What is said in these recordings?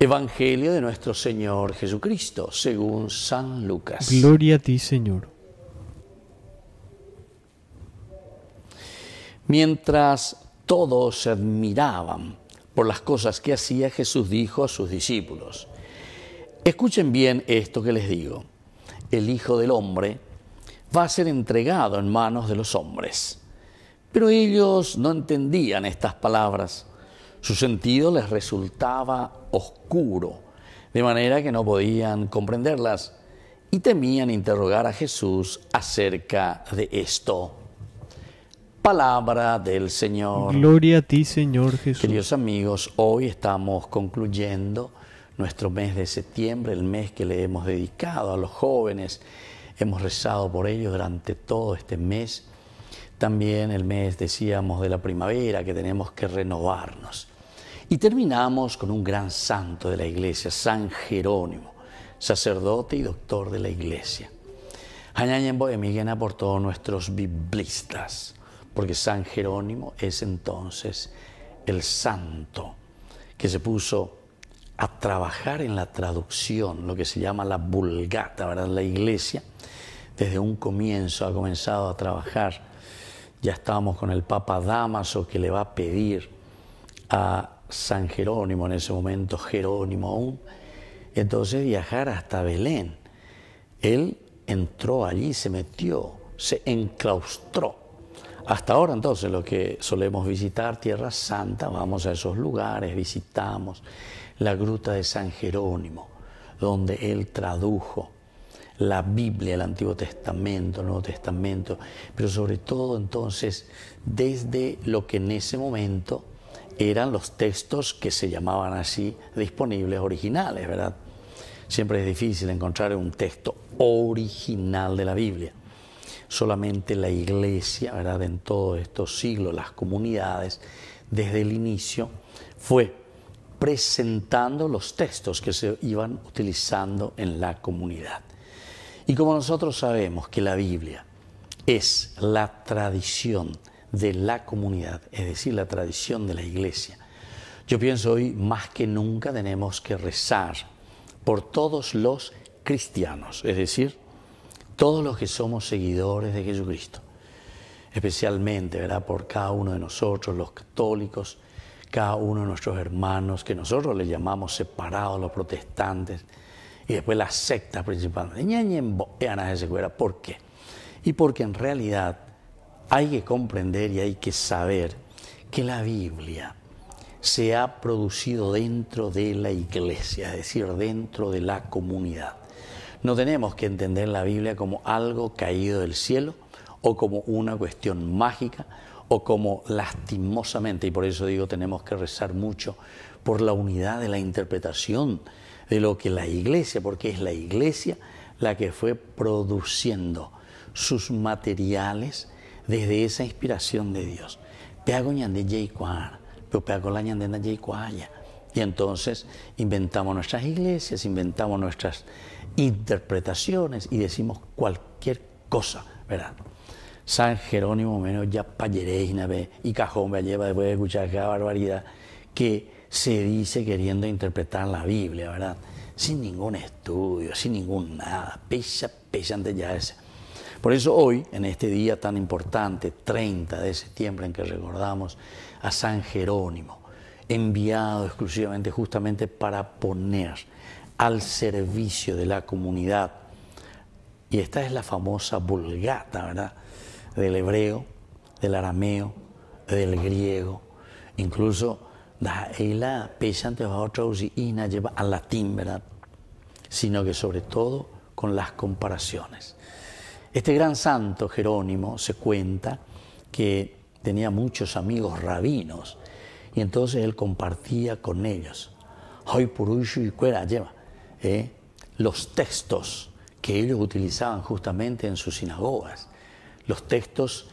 Evangelio de nuestro Señor Jesucristo, según San Lucas. Gloria a ti, Señor. Mientras todos se admiraban por las cosas que hacía, Jesús dijo a sus discípulos, escuchen bien esto que les digo, el Hijo del Hombre va a ser entregado en manos de los hombres. Pero ellos no entendían estas palabras su sentido les resultaba oscuro, de manera que no podían comprenderlas y temían interrogar a Jesús acerca de esto. Palabra del Señor. Gloria a ti, Señor Jesús. Queridos amigos, hoy estamos concluyendo nuestro mes de septiembre, el mes que le hemos dedicado a los jóvenes. Hemos rezado por ellos durante todo este mes también el mes, decíamos, de la primavera, que tenemos que renovarnos. Y terminamos con un gran santo de la iglesia, San Jerónimo, sacerdote y doctor de la iglesia. Hañañen Bohemigena por todos nuestros biblistas, porque San Jerónimo es entonces el santo que se puso a trabajar en la traducción, lo que se llama la vulgata, ¿verdad? La iglesia, desde un comienzo ha comenzado a trabajar ya estábamos con el Papa Damaso que le va a pedir a San Jerónimo, en ese momento Jerónimo aún, entonces viajar hasta Belén. Él entró allí, se metió, se enclaustró. Hasta ahora entonces lo que solemos visitar, Tierra Santa, vamos a esos lugares, visitamos la gruta de San Jerónimo, donde él tradujo la Biblia, el Antiguo Testamento, el Nuevo Testamento, pero sobre todo entonces desde lo que en ese momento eran los textos que se llamaban así disponibles originales, ¿verdad? Siempre es difícil encontrar un texto original de la Biblia. Solamente la iglesia, ¿verdad? En todos estos siglos, las comunidades, desde el inicio, fue presentando los textos que se iban utilizando en la comunidad. Y como nosotros sabemos que la Biblia es la tradición de la comunidad, es decir, la tradición de la iglesia, yo pienso hoy más que nunca tenemos que rezar por todos los cristianos, es decir, todos los que somos seguidores de Jesucristo, especialmente ¿verdad? por cada uno de nosotros, los católicos, cada uno de nuestros hermanos, que nosotros les llamamos separados, los protestantes, y después la secta principal. ¿Por qué? Y porque en realidad hay que comprender y hay que saber que la Biblia se ha producido dentro de la iglesia, es decir, dentro de la comunidad. No tenemos que entender la Biblia como algo caído del cielo o como una cuestión mágica o como lastimosamente, y por eso digo tenemos que rezar mucho por la unidad de la interpretación de lo que la iglesia, porque es la iglesia la que fue produciendo sus materiales desde esa inspiración de Dios. Y entonces inventamos nuestras iglesias, inventamos nuestras interpretaciones y decimos cualquier cosa, ¿verdad? San Jerónimo menos ya payereina y cajón me lleva después de escuchar cada barbaridad que se dice queriendo interpretar la Biblia, ¿verdad? Sin ningún estudio, sin ningún nada, pesa, pesa antes ya ese. Por eso hoy, en este día tan importante, 30 de septiembre, en que recordamos a San Jerónimo, enviado exclusivamente justamente para poner al servicio de la comunidad, y esta es la famosa vulgata, ¿verdad? Del hebreo, del arameo, del griego, incluso la pesante y lleva al latín, ¿verdad? Sino que sobre todo con las comparaciones. Este gran santo Jerónimo se cuenta que tenía muchos amigos rabinos y entonces él compartía con ellos hoy y lleva ¿eh? los textos que ellos utilizaban justamente en sus sinagogas, los textos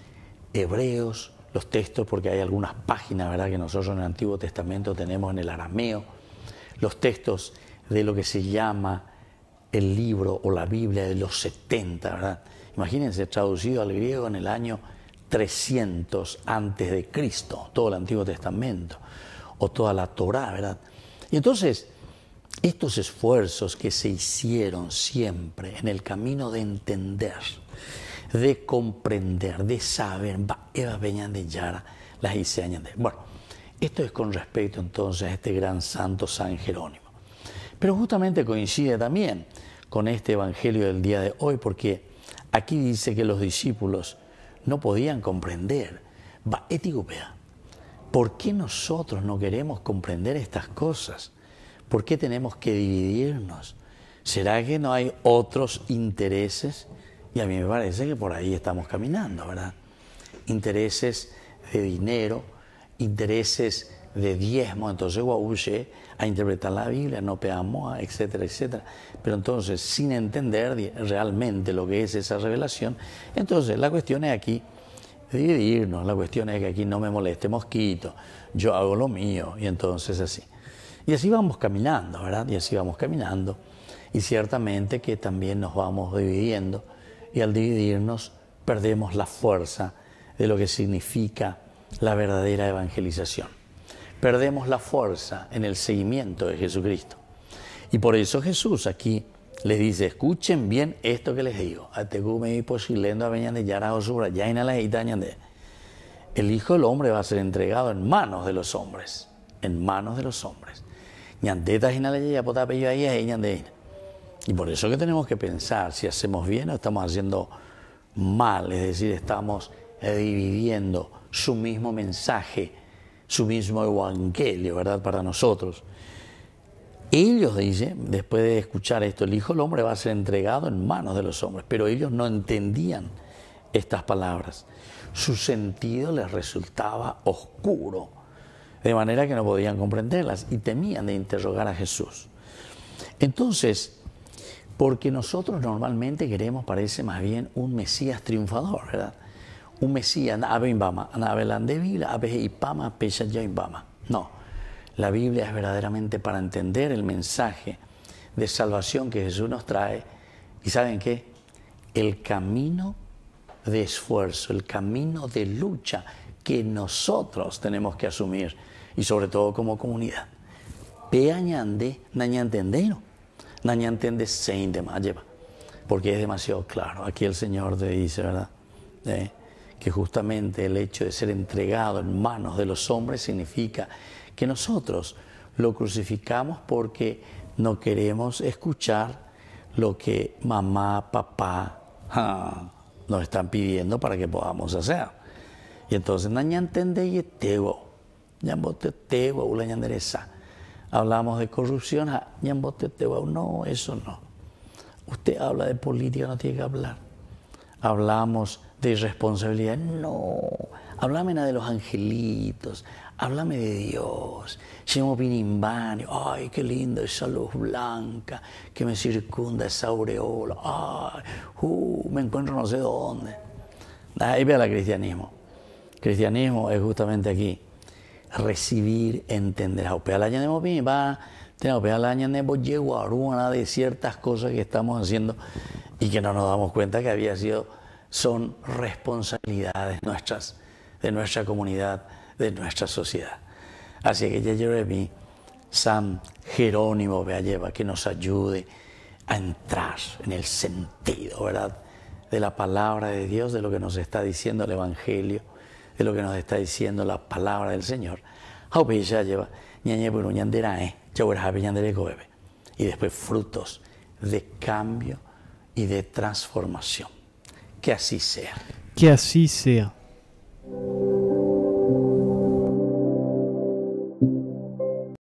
hebreos, los textos, porque hay algunas páginas, ¿verdad?, que nosotros en el Antiguo Testamento tenemos en el arameo, los textos de lo que se llama el libro o la Biblia de los 70, ¿verdad? Imagínense, traducido al griego en el año 300 antes de Cristo, todo el Antiguo Testamento, o toda la Torá, ¿verdad? Y entonces, estos esfuerzos que se hicieron siempre en el camino de entender, de comprender, de saber, Eva venían de Yara, las hice Bueno, esto es con respecto entonces a este gran santo San Jerónimo. Pero justamente coincide también con este evangelio del día de hoy, porque aquí dice que los discípulos no podían comprender. Va, ¿por qué nosotros no queremos comprender estas cosas? ¿Por qué tenemos que dividirnos? ¿Será que no hay otros intereses? Y a mí me parece que por ahí estamos caminando, ¿verdad? Intereses de dinero, intereses de diezmo, entonces guauche a interpretar la Biblia, no peamos, etcétera, etcétera. Pero entonces, sin entender realmente lo que es esa revelación, entonces la cuestión es aquí dividirnos, la cuestión es que aquí no me moleste mosquito, yo hago lo mío, y entonces así. Y así vamos caminando, ¿verdad? Y así vamos caminando. Y ciertamente que también nos vamos dividiendo y al dividirnos perdemos la fuerza de lo que significa la verdadera evangelización. Perdemos la fuerza en el seguimiento de Jesucristo. Y por eso Jesús aquí les dice, escuchen bien esto que les digo. El Hijo del Hombre va a ser entregado en manos de los hombres, en manos de los hombres. Y por eso que tenemos que pensar si hacemos bien o estamos haciendo mal, es decir, estamos dividiendo su mismo mensaje, su mismo evangelio, ¿verdad? Para nosotros. Ellos, dice, después de escuchar esto, el Hijo del Hombre va a ser entregado en manos de los hombres, pero ellos no entendían estas palabras. Su sentido les resultaba oscuro de manera que no podían comprenderlas y temían de interrogar a Jesús. Entonces, porque nosotros normalmente queremos, parece más bien, un Mesías triunfador, ¿verdad? Un Mesías, no, la Biblia es verdaderamente para entender el mensaje de salvación que Jesús nos trae. ¿Y saben qué? El camino de esfuerzo, el camino de lucha que nosotros tenemos que asumir y sobre todo como comunidad. Peañande, nañantendero, nañantende sein de lleva, porque es demasiado claro. Aquí el Señor te dice, ¿verdad? que justamente el hecho de ser entregado en manos de los hombres significa que nosotros lo crucificamos porque no queremos escuchar lo que mamá, papá nos están pidiendo para que podamos hacer. Y entonces, nañantende y teo Hablamos de corrupción, ah, no, eso no. Usted habla de política, no tiene que hablar. Hablamos de irresponsabilidad, no. Háblame de los angelitos, háblame de Dios. ay, qué linda esa luz blanca que me circunda, esa aureola. Ay, uh, me encuentro no sé dónde. Ahí ve el cristianismo. Cristianismo es justamente aquí recibir, entender. va de ciertas cosas que estamos haciendo y que no nos damos cuenta que había sido, son responsabilidades nuestras, de nuestra comunidad, de nuestra sociedad. Así que mí San Jerónimo que nos ayude a entrar en el sentido, ¿verdad? De la palabra de Dios, de lo que nos está diciendo el Evangelio de lo que nos está diciendo la palabra del Señor. Y después frutos de cambio y de transformación. Que así sea. Que así sea.